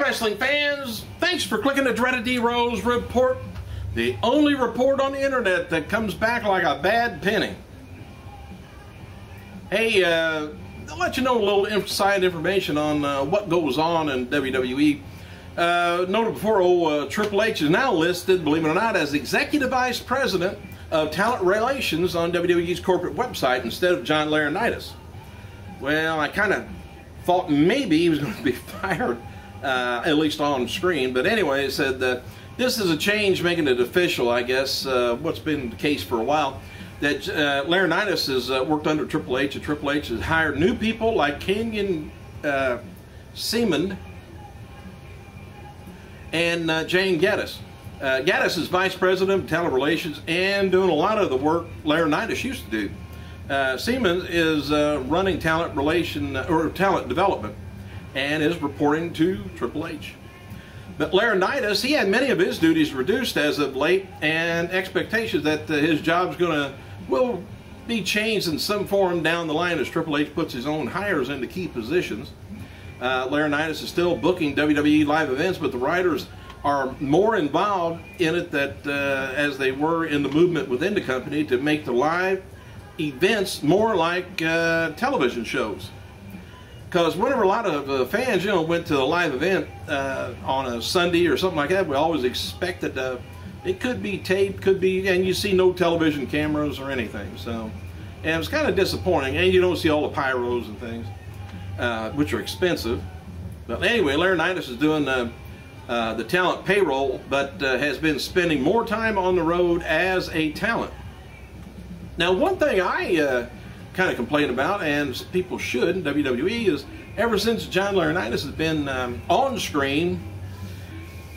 Wrestling fans! Thanks for clicking the Dreaded D Rose report, the only report on the internet that comes back like a bad penny. Hey, uh, I'll let you know a little inside information on uh, what goes on in WWE. Uh, noted before, old uh, Triple H is now listed, believe it or not, as Executive Vice President of Talent Relations on WWE's corporate website instead of John Laurinaitis. Well, I kind of thought maybe he was going to be fired, uh, at least on screen. But anyway, it said that this is a change making it official, I guess, uh, what's been the case for a while. That uh, Laurinaitis has uh, worked under Triple H, and Triple H has hired new people like Kenyon uh, Seaman and uh, Jane Geddes. Uh, Geddes is Vice President of Talent Relations and doing a lot of the work Laurinaitis used to do. Uh, Siemens is uh, running talent relation or talent development and is reporting to Triple H. But Laurinaitis, he had many of his duties reduced as of late, and expectations that uh, his job's going to will be changed in some form down the line as Triple H puts his own hires into key positions. Uh, is still booking WWE live events, but the writers are more involved in it that uh, as they were in the movement within the company to make the live events more like uh, television shows. Because whenever a lot of uh, fans, you know, went to a live event uh, on a Sunday or something like that, we always expected uh, it could be taped, could be, and you see no television cameras or anything. So, and it was kind of disappointing. And you don't see all the pyros and things, uh, which are expensive. But anyway, Larry Laurinaitis is doing uh, uh, the talent payroll, but has been spending more time on the road as a talent. Now, one thing I uh, kind of complain about, and people should in WWE, is ever since John Laurinaitis has been um, on screen,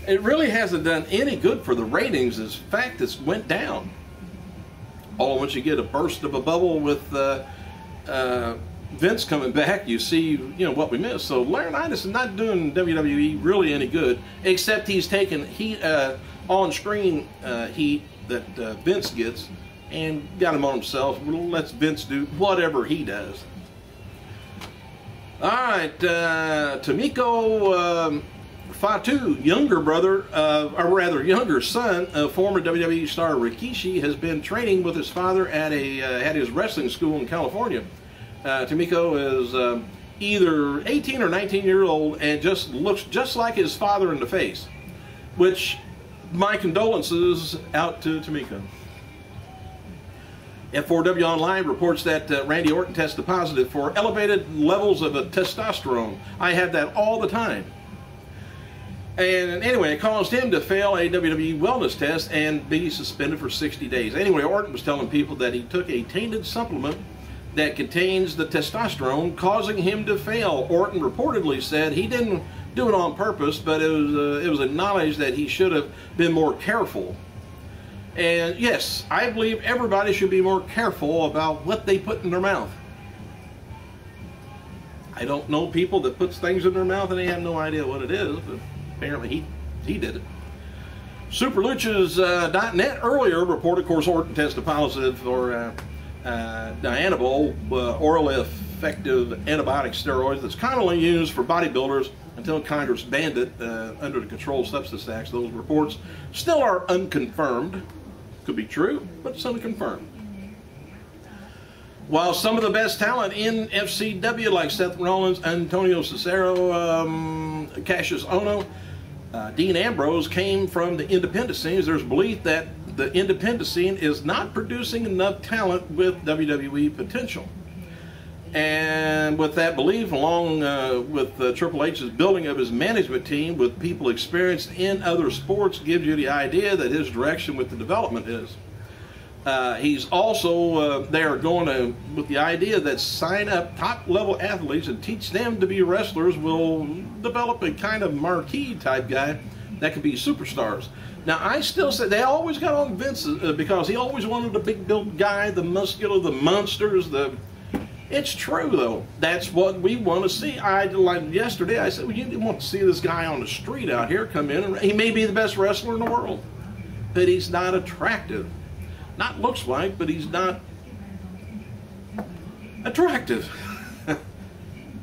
it really hasn't done any good for the ratings. In fact, it's went down. All once you get a burst of a bubble with uh, uh, Vince coming back, you see, you know, what we missed. So Laurinaitis is not doing WWE really any good, except he's taking heat, uh, on-screen uh, heat that uh, Vince gets and got him on himself. Let's Vince do whatever he does. All right, uh, Tomiko um, Fatu, younger brother, uh, or rather younger son of former WWE star Rikishi, has been training with his father at a uh, at his wrestling school in California. Uh, Tomiko is uh, either 18 or 19 year old and just looks just like his father in the face, which my condolences out to Tomiko. F4W Online reports that uh, Randy Orton tested positive for elevated levels of testosterone. I have that all the time. And anyway, it caused him to fail a WWE wellness test and be suspended for 60 days. Anyway, Orton was telling people that he took a tainted supplement that contains the testosterone, causing him to fail. Orton reportedly said he didn't do it on purpose, but it was, uh, it was acknowledged that he should have been more careful and yes, I believe everybody should be more careful about what they put in their mouth. I don't know people that puts things in their mouth and they have no idea what it is, but apparently he, he did it. SuperLuchas.net uh, earlier reported, of course, Orton tested positive for uh, uh, Dianabol, uh, orally effective antibiotic steroids that's commonly used for bodybuilders until Congress banned it uh, under the Controlled Substance Act. Those reports still are unconfirmed. Could be true, but it's unconfirmed. While some of the best talent in FCW, like Seth Rollins, Antonio Cesaro, um, Kassius Ohno, uh, Dean Ambrose, came from the independent scenes, there's belief that the independent scene is not producing enough talent with WWE potential. And with that belief, along uh, with uh, Triple H's building of his management team with people experienced in other sports, gives you the idea that his direction with the development is. Uh, he's also uh, there going to, with the idea that sign up top level athletes and teach them to be wrestlers will develop a kind of marquee type guy that could be superstars. Now, I still say they always got on Vince uh, because he always wanted the big built guy, the muscular, the monsters, the it's true though. That's what we want to see. I like yesterday. I said, well, you want to see this guy on the street out here come in, he may be the best wrestler in the world, but he's not attractive. Not looks like, but he's not attractive.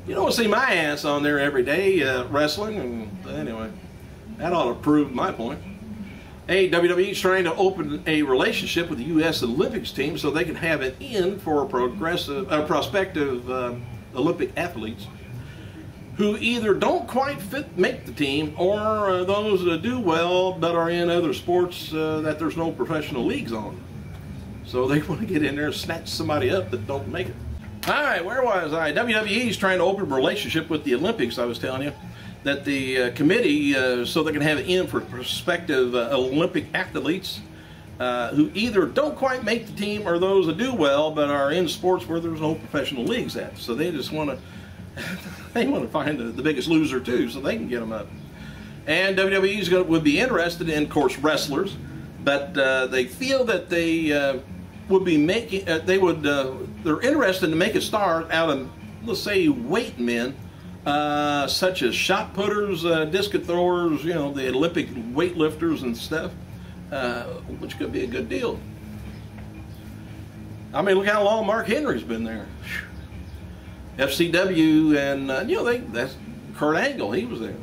You don't see my ass on there every day uh, wrestling, and anyway, that ought to prove my point. Hey, WWE's trying to open a relationship with the U.S. Olympics team so they can have an in for progressive, uh, prospective uh, Olympic athletes who either don't quite fit make the team or uh, those that do well but are in other sports uh, that there's no professional leagues on. So they want to get in there and snatch somebody up that don't make it. All right, where was I? WWE is trying to open a relationship with the Olympics. I was telling you that the uh, committee, uh, so they can have it in for prospective uh, Olympic athletes uh, who either don't quite make the team or those that do well but are in sports where there's no professional leagues at. So they just want to they want to find the, the, biggest loser too, so they can get them up. And WWE going would be interested in, of course, wrestlers, but they feel that they would be making uh, they would uh, they're interested to make a star out of let's say weight men. Uh, such as shot putters, uh, disc throwers, you know, the Olympic weightlifters and stuff, which could be a good deal. I mean, look how long Mark Henry's been there. FCW and uh, you know they that's Kurt Angle he was there.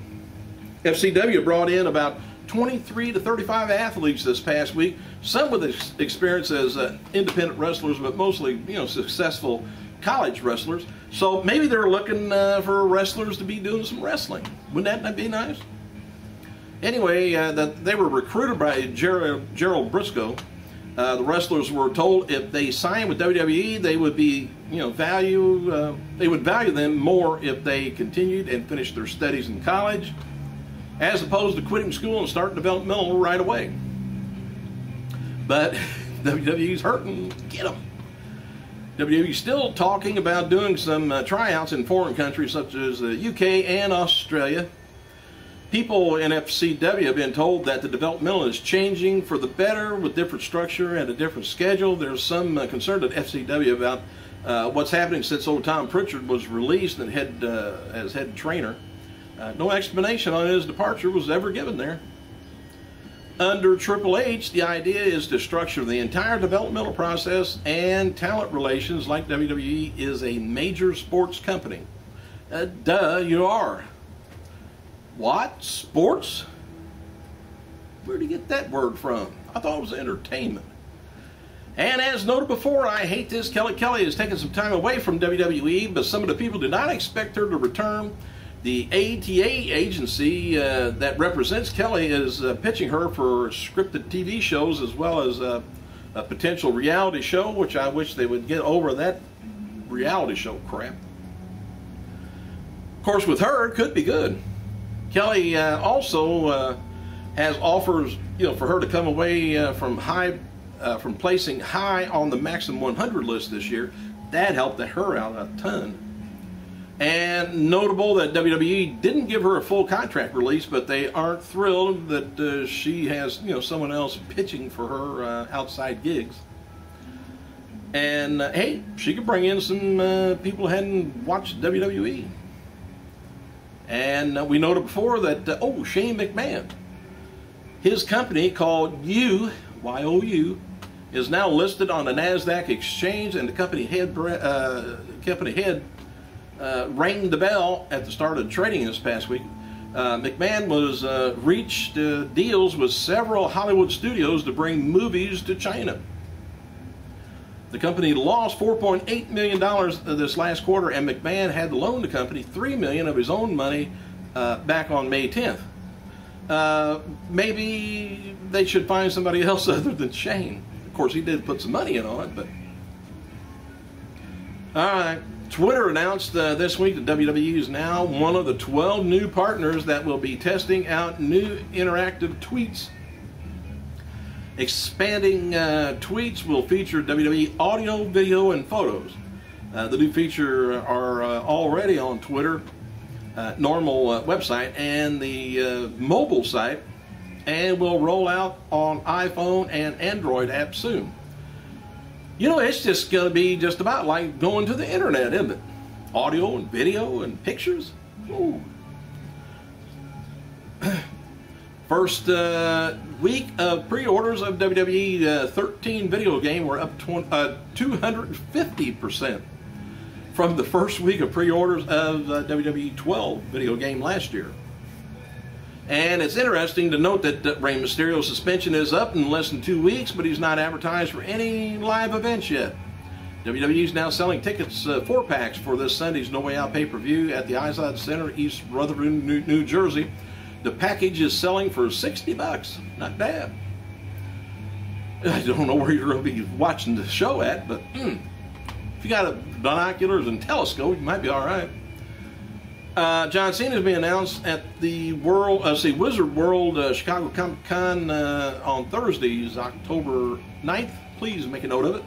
FCW brought in about 23 to 35 athletes this past week. Some with experience as uh, independent wrestlers, but mostly you know successful college wrestlers. So maybe they're looking uh, for wrestlers to be doing some wrestling. Wouldn't that be nice? Anyway, uh, that they were recruited by Gerald, Gerald Brisco uh, the wrestlers were told if they signed with WWE, they would be, you know, value. Uh, they would value them more if they continued and finished their studies in college, as opposed to quitting school and starting developmental right away. But WWE's hurting. Get them. WWE's still talking about doing some uh, tryouts in foreign countries such as the UK and Australia people in FCW have been told that the developmental is changing for the better with different structure and a different schedule. There's some uh, concern at FCW about uh, what's happening since old Tom Pritchard was released and head uh, as head trainer. Uh, no explanation on his departure was ever given there. Under Triple H, the idea is to structure the entire developmental process and talent relations like WWE is a major sports company. Uh, duh, you are. What? Sports? Where'd he get that word from? I thought it was entertainment. And as noted before, I hate this. Kelly Kelly has taken some time away from WWE, but some of the people did not expect her to return. The ATA agency uh, that represents Kelly is uh, pitching her for scripted TV shows as well as a potential reality show, which I wish they would get over that reality show crap. Of course, with her, it could be good. Kelly uh, also uh, has offers, you know, for her to come away uh, from high, from placing high on the Maxim 100 list this year. That helped her out a ton. And notable that WWE didn't give her a full contract release, but they aren't thrilled that uh, she has, you know, someone else pitching for her uh, outside gigs. And hey, she could bring in some people who hadn't watched WWE. And uh, we noted before that, uh, oh, Shane McMahon, his company called U, Y-O-U, is now listed on the NASDAQ exchange and the company head, uh, company head uh, rang the bell at the start of trading this past week. Uh, McMahon was uh, reached deals with several Hollywood studios to bring movies to China. The company lost $4.8 million this last quarter, and McMahon had to loan the company 3 million of his own money uh, back on May 10th. Uh, maybe they should find somebody else other than Shane. Of course, he did put some money in on it, but. All right. Twitter announced uh, this week that WWE is now one of the 12 new partners that will be testing out new interactive tweets Expanding uh, tweets will feature WWE audio, video, and photos. Uh, the new feature are uh, already on Twitter, uh, normal uh, website, and the uh, mobile site, and will roll out on iPhone and Android apps soon. You know, it's just going to be just about like going to the internet, isn't it? Audio and video and pictures. Ooh. First uh, week of pre-orders of WWE uh, 13 video game were up 250%. from the first week of pre-orders of the WWE 12 video game last year. And it's interesting to note that Rey Mysterio's suspension is up in less than two weeks, but he's not advertised for any live events yet. WWE is now selling tickets, uh, four packs for this Sunday's No Way Out pay-per-view at the Izod Center, East Rutherford, New, New Jersey. The package is selling for 60 bucks. Not bad. I don't know where you're going to be watching the show at, but mm, if you got a binoculars and telescope, you might be all right. Uh, John Cena is being announced at the World, uh, see, Wizard World uh, Chicago Comic Con uh, on Thursdays, October 9th. Please make a note of it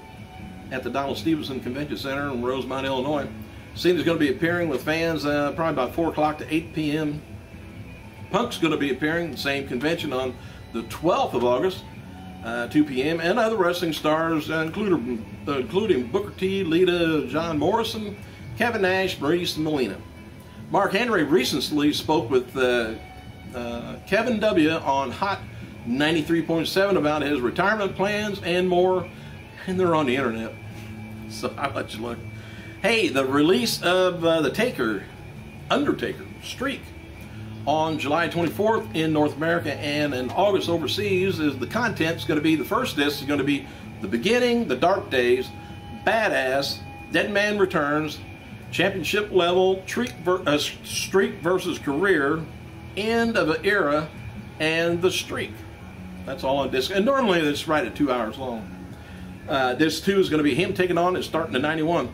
at the Donald Stevenson Convention Center in Rosemont, Illinois. Cena is going to be appearing with fans uh, probably about 4 o'clock to 8 p.m. Punk's going to be appearing the same convention on the 12th of August, uh, 2 p.m. And other wrestling stars, including, including Booker T, Lita, John Morrison, Kevin Nash, Maurice, and Melina. Mark Henry recently spoke with uh, uh, Kevin W. on Hot 93.7 about his retirement plans and more and they're on the internet. So I'll let you look. Hey, the release of uh, The Taker, Undertaker, Streak on July 24th in North America and in August overseas is the content's going to be the first disc is going to be The Beginning, The Dark Days, Badass, Dead Man Returns, Championship Level, Streak, uh, streak versus Career, End of an Era, and The Streak. That's all on disc. And normally it's right at two hours long. Uh, this too is going to be him taking on. It's starting at 91.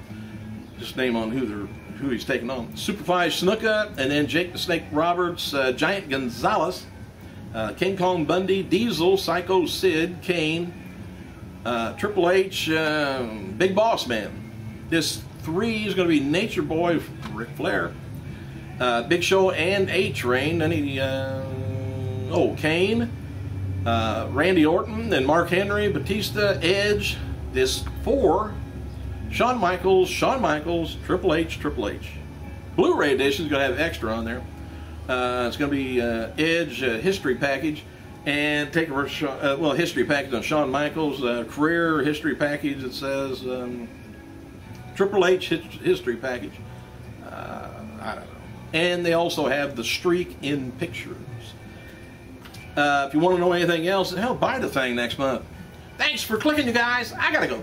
Just name on who they're who he's taking on. Superfly Snuka, and then Jake the Snake Roberts, uh, Giant Gonzalez, uh, King Kong Bundy, Diesel, Psycho Sid, Kane, uh, Triple H, um, Big Boss Man. This three is going to be Nature Boy, Ric Flair, uh, Big Show, and A Train. He, uh, oh, Kane uh, Randy Orton and Mark Henry, Batista, Edge, this four, Shawn Michaels, Shawn Michaels, Triple H, Triple H. Blu-ray edition is going to have extra on there. Uh, it's going to be uh, Edge uh, history package and take a well history package on Shawn Michaels career history package. It says um, Triple H history package. I don't know. And they also have the streak in pictures. Uh, if you want to know anything else, hell, buy the thing next month. Thanks for clicking, you guys. I gotta go.